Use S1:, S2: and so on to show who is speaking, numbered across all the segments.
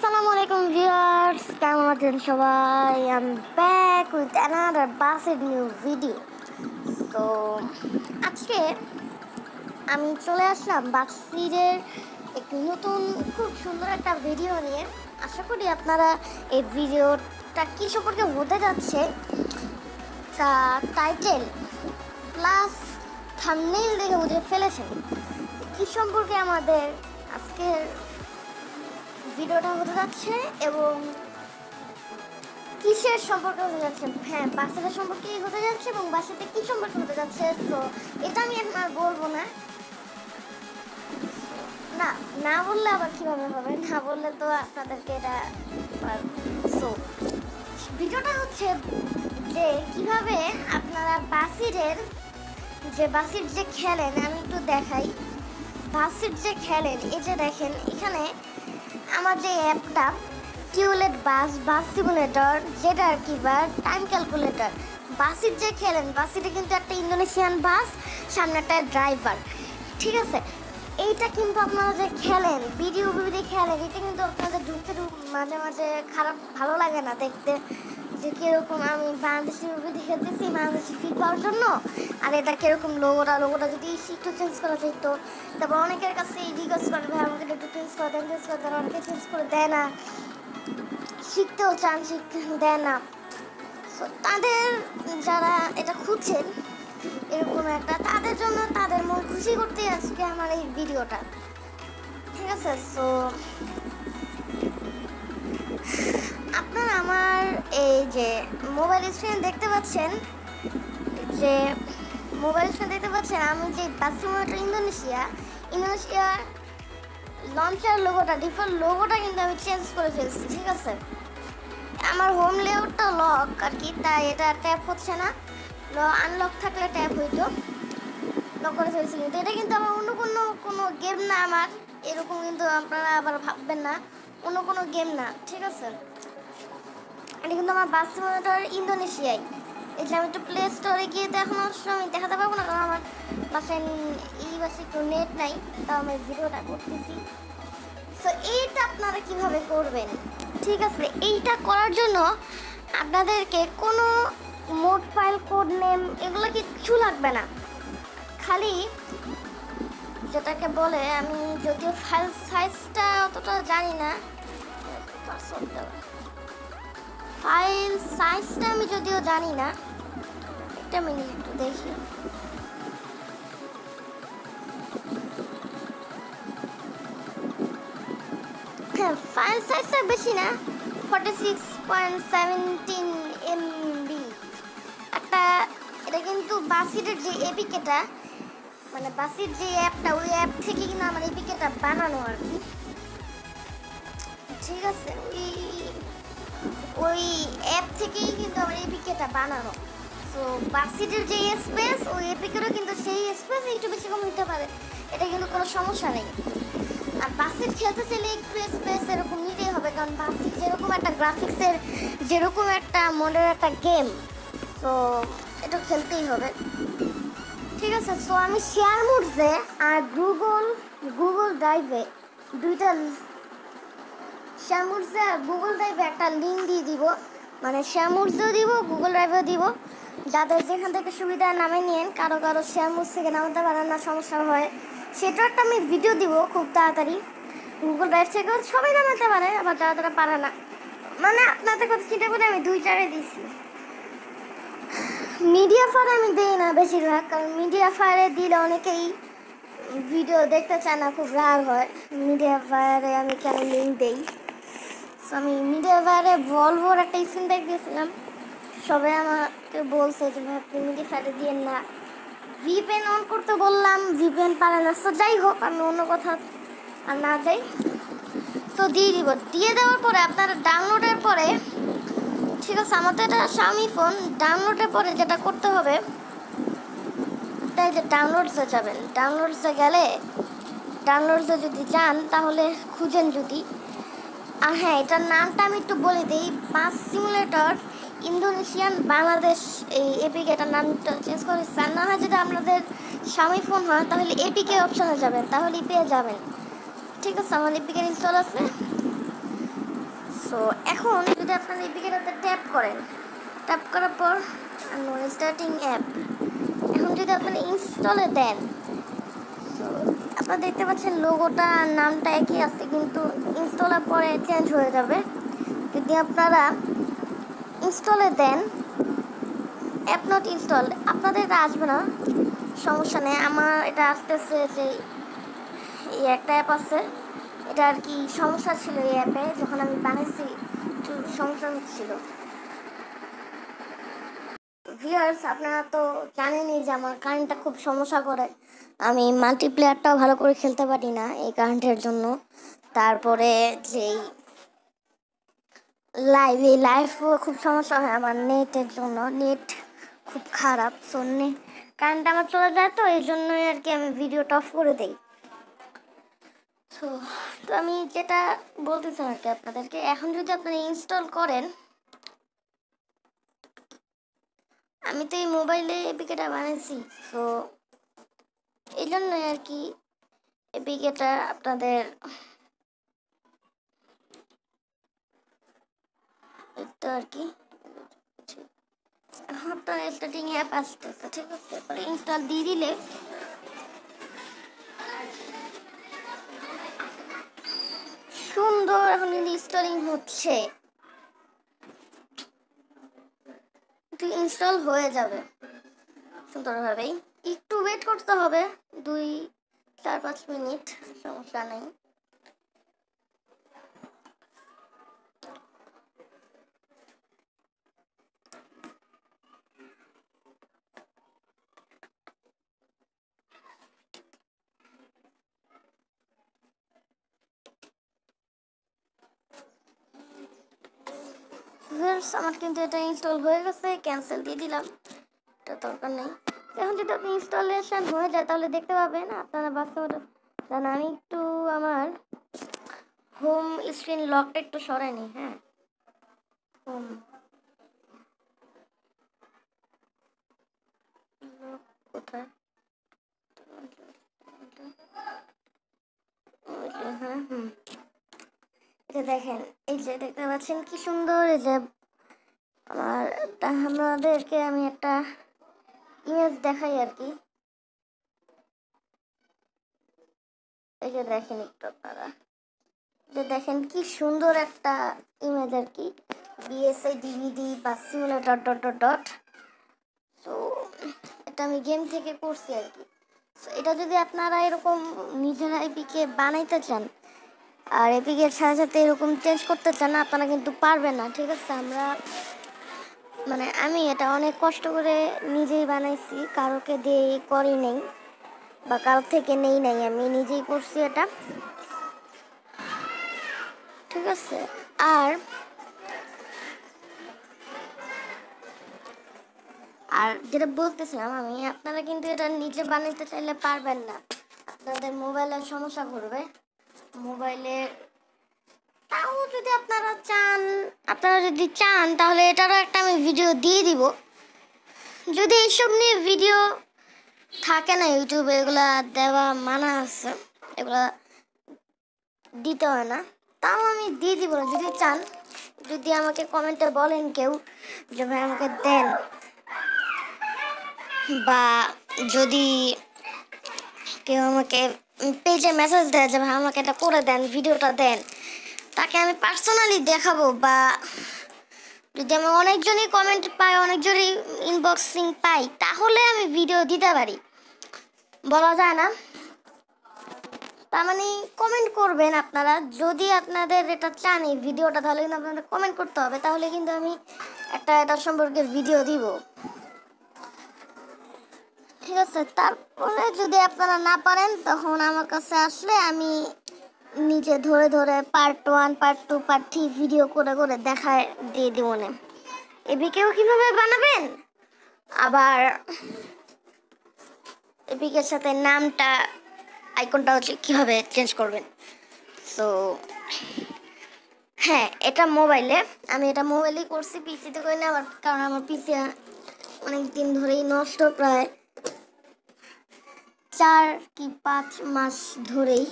S1: আসসালামু আলাইকুম ভিউয়ার্স, কেমন আছেন সবাই? I am back with another বাসের নিউ ভিডিও তো আজকে আমি চলে আসলাম বাসিরের একটি নতুন, খুব সুন্দর একটা ভিডিও নিয়ে। আশা করি আপনারা এই ভিডিওটা কী সম্পর্কে হতে যাচ্ছে? তা টাইটেল প্লাস থামনেইল দেখে বুঝে ফেলেছেন। কী সম্পর্কে আমাদের আজকের ভিডিওটা হতে যাচ্ছে এবং কিসের সম্পর্কে হতে যাচ্ছে? হ্যাঁ বাচ্চাদের সম্পর্কেই হতে যাচ্ছে এবং বাচ্চাতে কি সম্পর্কে হতে যাচ্ছে? তো এটা আমি আর বলব না। না না বললে আবার কীভাবে হবে? না বললে তো আপনাদেরকে এটা সো ভিডিওটা হচ্ছে যে কীভাবে আপনারা বাসিরের যে বাসির যে খেলেন, আমি একটু দেখাই। বাসির যে খেলেন, এই যে দেখেন, এখানে আমার যে অ্যাপটা টিউলেট বাস বাস সিমুলেটর, যেটা আর কি বা, টাইম ক্যালকুলেটর। বাসির যে খেলেন, বাসিটা কিন্তু একটা ইন্দোনেশিয়ান বাস, সামনে একটা ড্রাইভার। ঠিক আছে? এইটা কিন্তু আপনারা যে খেলেন, ভিডিও ভিডিও খেলেন, এটা কিন্তু আপনাদের ঢুকতে ঢুক মাঝে মাঝে খারাপ ভালো লাগে না দেখতে। যে কীরকম আমি বাংলাদেশি মুভি দেখে দিচ্ছি বাংলাদেশি ফিট পাওয়ার জন্য। আর এটা কীরকম লোগোটা লোগোটা যদি একটু চেঞ্জ করা যেত তারপর অনেকের কাছে রিকোয়েস্ট করে ভাই আমাকে একটু চেঞ্জ করে দেন চেঞ্জ করে দেন অনেকে চেঞ্জ করে দেয় না। শিখতেও চান শিখতে দেয় না। So, তাদের যারা এটা খুঁজছেন এরকম একটা তাদের জন্য তাদের মন খুশি করতে আজকে আমার এই ভিডিওটা। ঠিক আছে সো আপনারা আমার এই যে মোবাইল স্ক্রিনে দেখতে পাচ্ছেন, যে মোবাইল স্ক্রিনে দেখতে পাচ্ছেন, আমি যে বাস্তবটা ইন্দোনেশিয়া ইন্দোনেশিয়া লঞ্চার লোগোটা ডিফল্ট লোগোটা কিন্তু আমি চেঞ্জ করে ফেলছি, ঠিক আছে? আমার হোম লেআউটটা লক আর কি, তাই এটা ট্যাপ হচ্ছে না। ল আনলক থাকলে ট্যাপ হইতো। লক করে ফেলছি কিন্তু। এটা কিন্তু আমার অন্য কোনো কোনো গেম না আমার। এরকম কিন্তু আপনারা আবার ভাববেন না। অন্য কোনো গেম না, ঠিক আছে? এটা কিন্তু আমার বাস সিমুলেটর ইন্দোনেশিয়ায়। যে আমি একটু প্লে স্টোরে গিয়ে দেখানো আমি দেখাতে পারব না, কারণ আমার বাসায় এই বাসায় একটু নেট নাই, তাও আমি ভিডিওটা করতেছি। সো এইটা আপনারা কীভাবে করবেন? ঠিক আছে, এইটা করার জন্য আপনাদেরকে কোনো মোড ফাইল কোড নেম এগুলো কিচ্ছু লাগবে না। খালি যেটাকে বলে, আমি যদিও ফাইল সাইজটা অতটা জানি না ফাইল সাইজটা আমি যদিও জানি না একটা মিনিট একটু দেখি। হ্যাঁ ফাইল সাইজটা বেশি না forty six point seventeen MB একটা, এটা কিন্তু বাসিটের যে এপিকেটা মানে বাসির যে অ্যাপটা, ওই অ্যাপ থেকে কিন্তু আমার এপিকেটা বানানো আর কি। ঠিক আছে, ওই ওই অ্যাপ থেকেই কিন্তু আমার এপিকেটা বানানো। তো বাসিটের যে স্পেস ওই এপিকেরও কিন্তু সেই স্পেস একটু বেশি কম হতে পারে। এটা কিন্তু কোনো সমস্যা নেই। আর বাসিট খেলতে চাইলে একটু স্পেস এরকম নিতেই হবে, কারণ বাসিট যেরকম একটা গ্রাফিক্সের যেরকম একটা মডের একটা গেম তো এটা খেলতেই হবে। ঠিক আছে সো আমি শেয়ার মোডসে আর গুগল গুগল ড্রাইভে দুইটা শেয়ার মোডসে আর গুগল ড্রাইভে একটা লিঙ্ক দিয়ে দিব। মানে শেয়ার মোডসেও দিব গুগল ড্রাইভেও দিব। যাদের যেখান থেকে সুবিধা নামে নিয়েন, কারও কারও শেয়ার মোড থেকে নামাতে পারেন না, সমস্যা হয়। সেটা একটা আমি ভিডিও দিব খুব তাড়াতাড়ি। গুগল ড্রাইভ থেকেও সবাই নামাতে পারে, আবার যারা তারা পারে না। মানে আপনাদের কথা চিন্তা করে আমি দুই চারে দিছি। মিডিয়া ফায়ারে আমি দিই না বেশিরভাগ, কারণ মিডিয়া ফায়ারে দিলে অনেকেই ভিডিও দেখতে চায় না, খুব রাগ হয়। মিডিয়া ফায়ারে আমি কেন লিঙ্ক দিই? আমি মিডিয়া ফায়ারে ভলভোর একটা স্ক্রিন দেখ দিয়েছিলাম। সবাই আমাকে বলছে যে, ভাই, আপনি মিডিয়া ফায়ারে দিয়েন না। ভিপেন অন করতে বললাম ভিপেন পারে না। তো যাই হোক, আমি অন্য কথা আর না যাই। তো দিয়ে দিব। দিয়ে দেওয়ার পরে আপনারা ডাউনলোডের পরে, ঠিক আছে, আমার তো এটা স্বামী ফোন ডাউনলোডের পরে যেটা করতে হবে, তাই যে ডাউনলোডসে যাবেন। ডাউনলোডসে গেলে ডাউনলোডসে যদি যান, তাহলে খুঁজেন যদি। হ্যাঁ এটার নামটা আমি একটু বলে দিই। বাস সিমুলেটর, ইন্দোনেশিয়ান, বাংলাদেশ, এই এপিকে এটার নামটা চেঞ্জ করে আর না হয় যদি আপনাদের স্বামী ফোন হয়, তাহলে এপিকে অপশনে যাবেন তাহলেই পেয়ে যাবেন। ঠিক আছে, আমার এপিকের ইনস্টল আছে। সো এখন যদি আপনার এই বিকেটাতে ট্যাপ করেন ট্যাপ করার পর স্টার্টিং অ্যাপ এখন যদি আপনি ইনস্টলে দেন আপনারা দেখতে পাচ্ছেন লোগোটা নামটা একই আছে, কিন্তু ইনস্টলের পরে চেঞ্জ হয়ে যাবে। যদি আপনারা ইনস্টলে দেন অ্যাপ নট ইনস্টল আপনাদের এটা আসবে না। সমস্যা নেই, আমার এটা আসতেছে যে এই একটা অ্যাপ আছে, এটা আর কি সমস্যা ছিল এই অ্যাপে, যখন আমি বানিয়েছি, একটু সমস্যা হচ্ছিল। ভিউয়ার্স আপনারা তো জানেনই যে আমার কারেন্টটা খুব সমস্যা করে। আমি মাল্টিপ্লেয়ারটাও ভালো করে খেলতে পারি না এই কারেন্টের জন্য। তারপরে যেই লাইভ এই লাইভও খুব সমস্যা হয় আমার নেটের জন্য। নেট খুব খারাপ সো কারেন্ট আমার চলে যায় তো, এই জন্যই আর কি আমি ভিডিওটা অফ করে দিই। সো তো আমি যেটা বলতেছি আর কি আপনাদেরকে, এখন যদি আপনারা ইনস্টল করেন, আমি তো এই মোবাইলে এপিকেটা বানিয়েছি তো এই জন্যই আর কি এপিকেটা আপনাদের আর কি স্টার্টিং অ্যাপ আছে? ইনস্টল দিয়ে দিলে। সুন্দর এখন ইনস্টলিং হচ্ছে। ইনস্টল হয়ে যাবে সুন্দরভাবেই। একটু ওয়েট করতে হবে। দুই, চার, পাঁচ মিনিট, সমস্যা নেই। আমার কিন্তু এটা ইনস্টল হয়ে গেছে ক্যান্সেল দিয়ে দিলাম। এটা দরকার নেই। এখন যদি আপনি ইনস্টলেশন হয়ে যায়, তাহলে দেখতে পাবেন আপনারা বাস্তবে জান আমি একটু আমার হোম স্ক্রিন লকটা একটু সরাই হ্যাঁ? হোম হ্যাঁ হুম। এটা দেখেন, এই যে দেখতে পাচ্ছেন কি সুন্দর, এই যে আমার আমাদেরকে আমি একটা ইমেজ দেখাই আর কি দেখেন একটু আপনারা যে দেখেন কি সুন্দর একটা ইমেজ আর কি বিএসআই ডিভিডি বা সিমুলেটর ডট ডট ডট তো এটা আমি গেম থেকে করছি আর কি এটা যদি আপনারা এরকম নিজেরা এপিকে বানাইতে চান আর এপিকের সাথে সাথে এরকম চেঞ্জ করতে চান আপনারা কিন্তু পারবেন না ঠিক আছে আমরা মানে আমি এটা অনেক কষ্ট করে নিজেই বানাইছি, কারোকে দিয়ে করি নেই বা কারোর থেকে নেই নাই, আমি নিজেই করছি এটা। ঠিক আছে, আর আর যেটা বলতেছিলাম আমি, আপনারা কিন্তু এটা নিজে বানাইতে চাইলে পারবেন না। আপনাদের মোবাইলের সমস্যা করবে মোবাইলের তাও যদি আপনারা চান, আপনারা যদি চান, তাহলে এটারও একটা আমি ভিডিও দিয়ে দিব। যদি এইসব নিয়ে ভিডিও থাকে না ইউটিউবে এগুলা দেওয়া মানা আছে, এগুলা দিতে হয় না, তাও আমি দিয়ে দিব না। যদি চান, যদি আমাকে কমেন্টে বলেন কেউ যে, ভাই, আমাকে দেন। বা যদি কেউ আমাকে পেজে মেসেজ দেয় যে, ভাই, আমাকে এটা করে দেন ভিডিওটা দেন তাকে আমি পার্সোনালি দেখাবো বা যদি আমি অনেকজনই কমেন্ট পাই অনেকজনই ইনবক্সিং পাই তাহলে আমি ভিডিও দিতে পারি। বলা যায় না। তার মানে কমেন্ট করবেন আপনারা। যদি আপনাদের এটা চান ভিডিওটা তাহলে কিন্তু আপনাদের কমেন্ট করতে হবে। তাহলে কিন্তু আমি একটা এটা সম্পর্কে ভিডিও দিব। ঠিক আছে? তারপরে যদি আপনারা না পারেন, তখন আমার কাছে আসলে আমি নিজে ধরে ধরে part one part two part three video করে করে দেখায় দিয়ে দিব না। এবিকেও কীভাবে বানাবেন? আবার এপিকের সাথে নামটা আইকনটা হচ্ছে কীভাবে চেঞ্জ করবেন। সো হ্যাঁ এটা মোবাইলে আমি এটা মোবাইলেই করছি পিসিতে করি না আমার কারণ আমার পিসি অনেক দিন ধরেই নষ্ট প্রায় চার কি পাঁচ মাস ধরেই।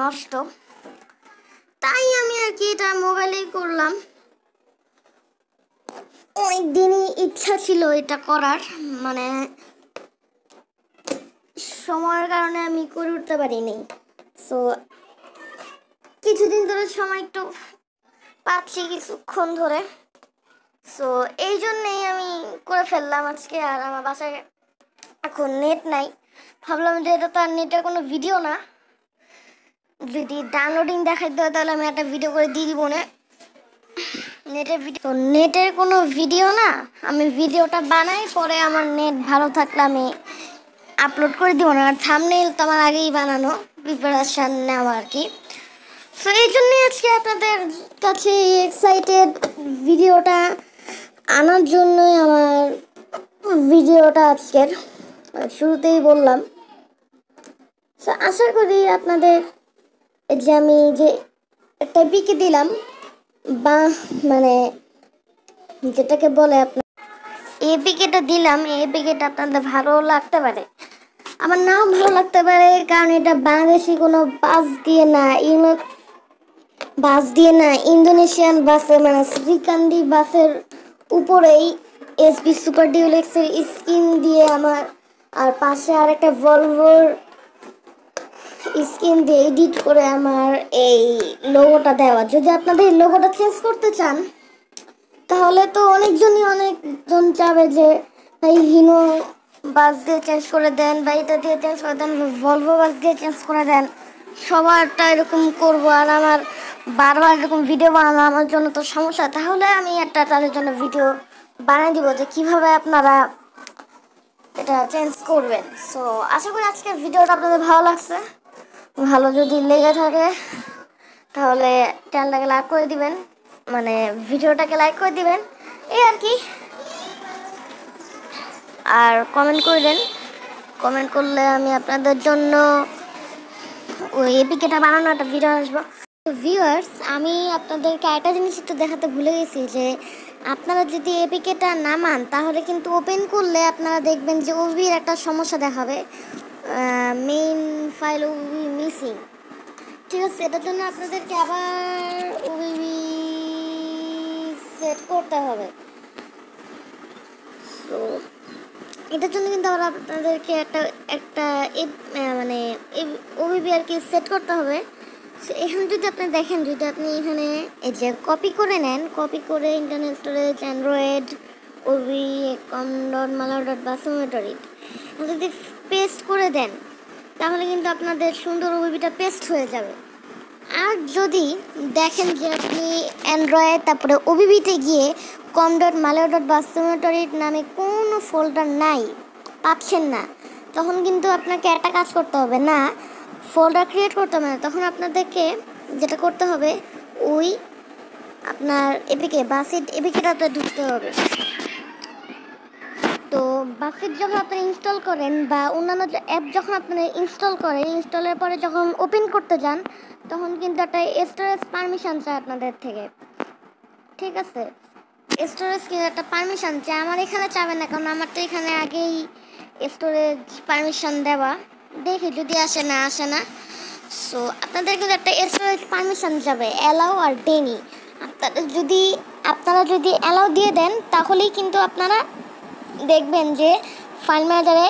S1: নষ্ট। তাই আমি আর কি এটা মোবাইলেই করলাম। অনেক দিনই ইচ্ছা ছিল এটা করার মানে সময়ের কারণে আমি করে উঠতে পারিনি। সো কিছুদিন ধরে সময় একটু পাচ্ছি কিছুক্ষণ ধরে। সো এই জন্যেই আমি করে ফেললাম আজকে, আর আমার বাসায় এখন নেট নাই। ভাবলাম যে এটা তো আর নেটের কোনো ভিডিও না। যদি ডাউনলোডিং দেখাইতে হয় তাহলে আমি একটা ভিডিও করে দিয়ে দিব না। নেটের ভিডিও নেটের কোনো ভিডিও না। আমি ভিডিওটা বানাই, পরে আমার নেট ভালো থাকলে আমি আপলোড করে দিব না। আর থামনেল তো আমার আগেই বানানো প্রিপারেশান নেওয়া আর কি। সো এই জন্যই আজকে আপনাদের কাছে এক্সাইটেড ভিডিওটা আনার জন্যই আমার ভিডিওটা আজকের। শুরুতেই বললাম। সো আশা করি আপনাদের যে আমি যে একটা পিকে দিলাম, বা মানে যেটাকে বলে আপনার এই পিকেটা দিলাম এই পিকেটা আপনাদের ভালো লাগতে পারে। আমার নাও ভালো লাগতে পারে, কারণ এটা বাংলাদেশি কোনো বাস দিয়ে না, ইউনো বাস দিয়ে না, ইন্দোনেশিয়ান বাসে মানে শ্রীকান্দি বাসের উপরেই এসবি সুপার ডিউলেক্সের স্কিন দিয়ে আমার, আর পাশে আর একটা ভলভোর স্কিন দিয়ে এডিট করে আমার এই লোগোটা দেওয়া। যদি আপনাদের এই লোগোটা চেঞ্জ করতে চান, তাহলে তো অনেকজনই অনেকজন চাবে যে এই হিনো বাস দিয়ে চেঞ্জ করে দেন, বা এটা দিয়ে চেঞ্জ করে দেন ভলভো বাস দিয়ে চেঞ্জ করে দেন। সবারটা এরকম করব আর আমার বারবার এরকম ভিডিও বানানো আমার জন্য তো সমস্যা। তাহলে আমি একটা তাদের জন্য ভিডিও বানিয়ে দিব যে কীভাবে আপনারা এটা চেঞ্জ করবেন। সো আশা করি আজকের ভিডিওটা আপনাদের ভালো লাগছে। ভালো যদি লেগে থাকে, তাহলে চ্যানেলটাকে লাইক করে দিবেন মানে ভিডিওটাকে লাইক করে দিবেন, এই আর কি। আর কমেন্ট করে দেন কমেন্ট করলে আমি আপনাদের জন্য ওই এপিকেটা বানানো একটা ভিডিও আসব। ভিউয়ার্স আমি আপনাদেরকে একটা জিনিস একটু দেখাতে ভুলে গেছি যে, আপনারা যদি এপিকেটা নামান তাহলে কিন্তু ওপেন করলে আপনারা দেখবেন যে ওবির একটা সমস্যা দেখাবে। মেইন ফাইল ওবি মিসিং ঠিক আছে এটার জন্য আপনাদেরকে আবার ওবিবি সেট করতে হবে। তো এটার জন্য কিন্তু আবার আপনাদেরকে একটা একটা মানে ওবিবি আর কি সেট করতে হবে। So, এখানে যদি আপনি দেখেন যদি আপনি এখানে এই যে কপি করে নেন কপি করে internet storage Android OB com dot মালার ডট বাসোমেটরিট যদি পেস্ট করে দেন, তাহলে কিন্তু আপনাদের সুন্দর ওবিটা পেস্ট হয়ে যাবে। আর যদি দেখেন যে আপনি অ্যান্ড্রয়েড তারপরে ওবিবিতে গিয়ে কম ডট মালিও ডট বাস্তমেটরিট নামে কোনো ফোল্ডার নাই, পাচ্ছেন না, তখন কিন্তু আপনাকে একটা কাজ করতে হবে না ফোল্ডার ক্রিয়েট করতে হবে না, তখন আপনাদেরকে যেটা করতে হবে, ওই আপনার এপিকে বাসিট এপিকেটাতে ঢুকতে হবে। তো বাসিট যখন আপনি ইনস্টল করেন বা অন্যান্য অ্যাপ যখন আপনি ইনস্টল করেন ইনস্টলের পরে যখন ওপেন করতে যান, তখন কিন্তু একটা স্টোরেজ পারমিশন চায় আপনাদের থেকে। ঠিক আছে? স্টোরেজ কিন্তু একটা পারমিশন চায় আমার এখানে চাবে না, কারণ আমার তো এখানে আগেই স্টোরেজ পারমিশন দেওয়া। দেখি যদি আসে না আসে না। সো আপনাদের কিন্তু একটা স্টোরেজ পারমিশন যাবে অ্যালাউ আর ডেনি আপনারা যদি আপনারা যদি অ্যালাউ দিয়ে দেন, তাহলেই কিন্তু আপনারা দেখবেন যে ফাইল ম্যানেজারে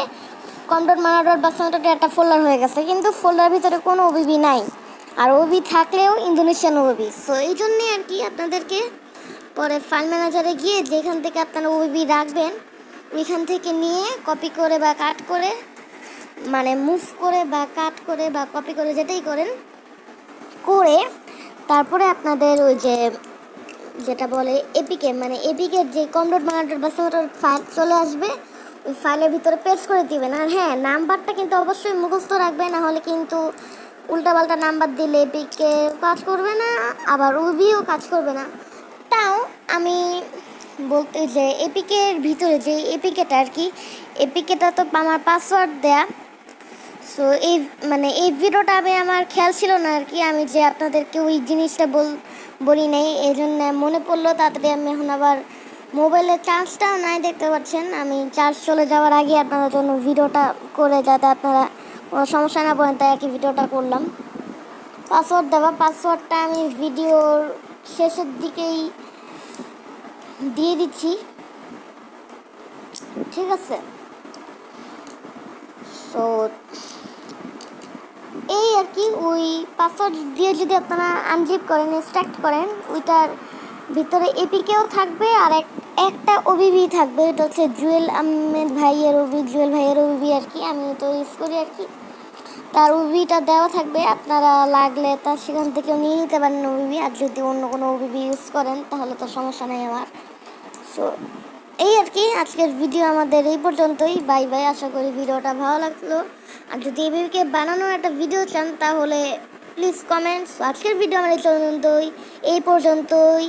S1: কমডট বা বাসনাডট একটা ফোল্ডার হয়ে গেছে, কিন্তু ফোল্ডার ভিতরে কোনো ওবিবি নাই। আর ওবি থাকলেও ইন্দোনেশিয়ান ওবি সো এই জন্যে আর কি আপনাদেরকে পরে ফাইল ম্যানেজারে গিয়ে যেখান থেকে আপনারা ওবি রাখবেন ওইখান থেকে নিয়ে কপি করে বা কাট করে মানে মুভ করে বা কাট করে বা কপি করে যেটাই করেন, করে তারপরে আপনাদের ওই যে যেটা বলে এপিকে মানে এপিকের যে কমডট মানাডট বা সেটার ফাইল চলে আসবে, ওই ফাইলের ভিতরে পেস্ট করে দিবেন। আর হ্যাঁ নাম্বারটা কিন্তু অবশ্যই মুখস্থ রাখবে না হলে কিন্তু উল্টাপাল্টা নাম্বার দিলে এপিকে কাজ করবে না, আবার উবিও কাজ করবে না। তাও আমি বলতে যে এপিকের ভিতরে যে এপিকেটা আর কি এপিকেটা তো আমার পাসওয়ার্ড দেয়া। সো এই মানে এই ভিডিওটা আমি, আমার খেয়াল ছিল না আর কি, আমি যে আপনাদেরকে ওই জিনিসটা বল বলি নাই এই জন্য মনে পড়ল তাড়াতাড়ি আমি এখন আবার মোবাইলের চার্জটাও নাই দেখতে পাচ্ছেন। আমি চার্জ চলে যাওয়ার আগে আপনাদের জন্য ভিডিওটা করে যাতে আপনারা কোনো সমস্যা না পড়েন, তাই একই ভিডিওটা করলাম। পাসওয়ার্ড দেওয়া পাসওয়ার্ডটা আমি ভিডিওর শেষের দিকেই দিয়ে দিচ্ছি। ঠিক আছে। সো এই আর কি, ওই পাসওয়ার্ড দিয়ে যদি আপনারা আনজিপ করেন এক্সট্রাক্ট করেন, ওইটার ভিতরে এপিকেও থাকবে আর এক, একটা ওবিবি থাকবে, এটা হচ্ছে জুয়েল আহমেদ ভাইয়ের ওবি জুয়েল ভাইয়ের ওবিবি আর কি, আমি তো ইউজ করি আর কি। তার ওবিবিটা দেওয়া থাকবে, আপনারা লাগলে তার সেখান থেকেও নিয়ে নিতে পারেন ওবিবি আর যদি অন্য কোনো ওবিবি ইউজ করেন, তাহলে তো সমস্যা নেই আমার। সো এই আর কি, আজকের ভিডিও আমাদের এই পর্যন্তই। বাই বাই আশা করি ভিডিওটা ভালো লাগল। আর যদি এভাবে বানানোর একটা ভিডিও চান, তাহলে প্লিজ কমেন্টস আজকের ভিডিও আমার এই পর্যন্তই। এই পর্যন্তই।